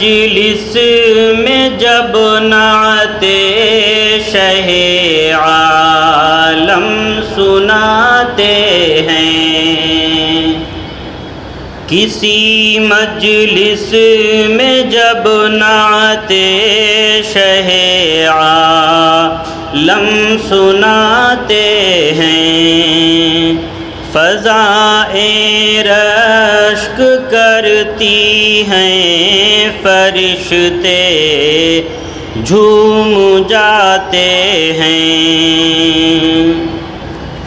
مجلس میں جب نعت شہ عالم سناتے ہیں۔ کسی مجلس میں جب نعت شہ عالم سناتے ہیں۔ فضائیں رشک کرتی ہیں فرشتے، جھوم جاتے ہیں۔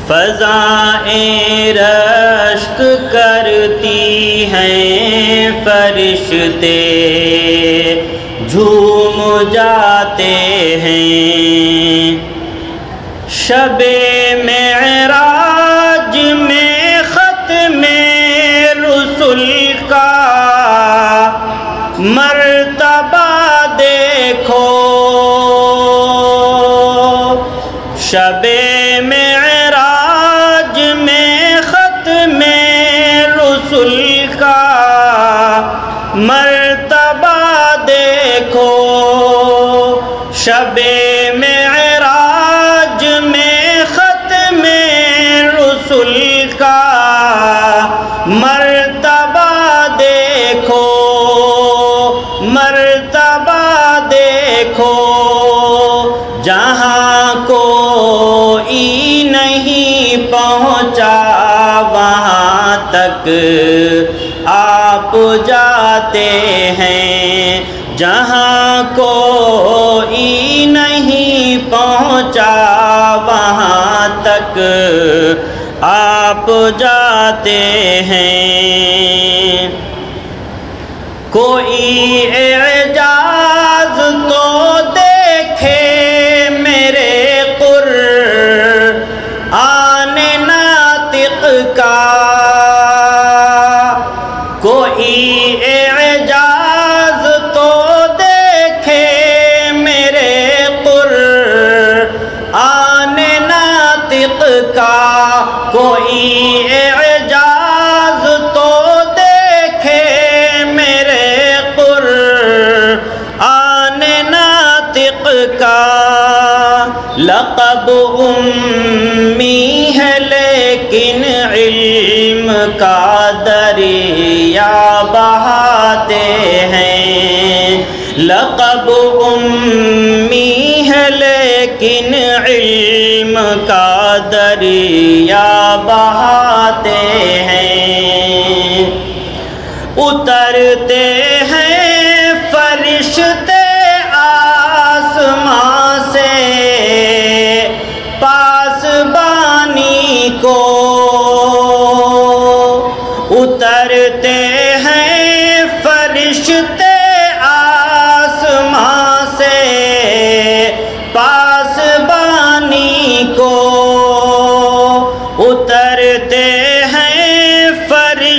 فضائیں رشک کرتی ہیں فرشتے، جھوم جاتے ہیں۔ شب معراج شب معراج میں ختم رسول کا مرتبہ دیکھو مرتبہ دیکھو۔ جہاں کوئی نہیں پہنچا، وہاں تک آپ جاتے ہیں۔ جہاں کوئی جاتے ہیں۔ کوئی اعجاز تو دے لقب امی ہے لیکن علم کا دریا بہاتے ہیں۔ لقب امی ہے لیکن علم کا دریا بہاتے ہیں۔ اترتے ہیں فرشتے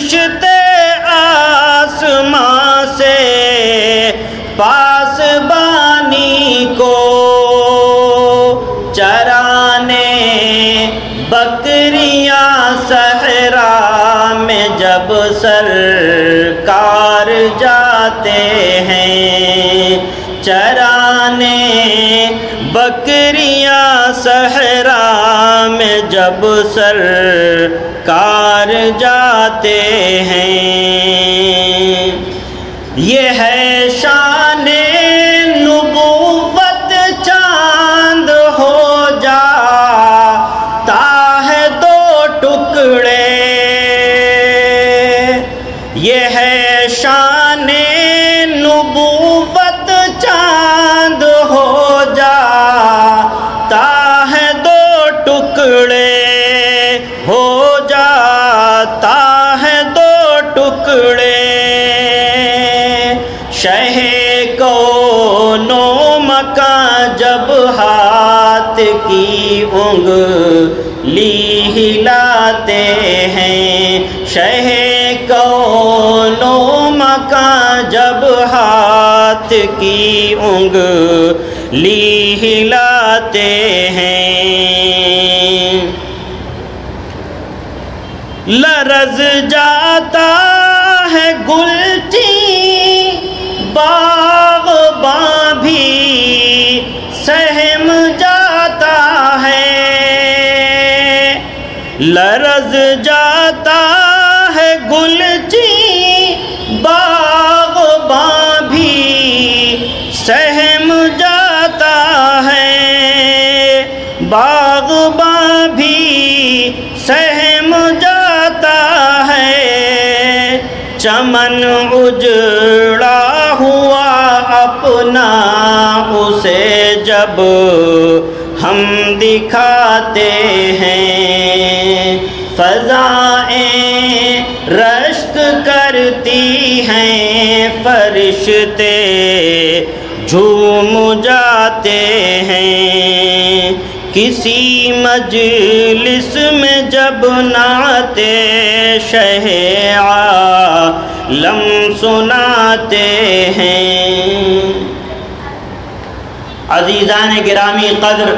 فرشتے آسمان سے پاس بانی کو چرانے بکریاں صحرا میں جب سرکار جاتے ہیں چرانے بکریاں صحرا میں جب سرکار جاتے ہیں۔ یہ ہے شان نبوت چاند ہو جا ہے دو ٹکڑے۔ یہ ہے شان نبوت ہو جاتا ہے دو ٹکڑے۔ شہ کو نو مکان جب ہاتھ کی انگلی ہلاتے ہیں۔ شہ کو نو مکان جب ہاتھ کی انگلی ہلاتے ہیں۔ لرز جاتا ہے گلچی، باغ باں بھی سہم جاتا ہے۔ لرز جاتا ہے گلچی، باغ ہے بھی سہم جاتا ہے۔ چمن اجڑا ہوا اپنا اسے جب ہم دکھاتے ہیں۔ فضائیں رشک کرتی ہیں، فرشتے جھوم جاتے ہیں۔ کسی مجلس میں جب ناتے شہ عالم سناتے ہیں۔ عزیزان گرامی قدر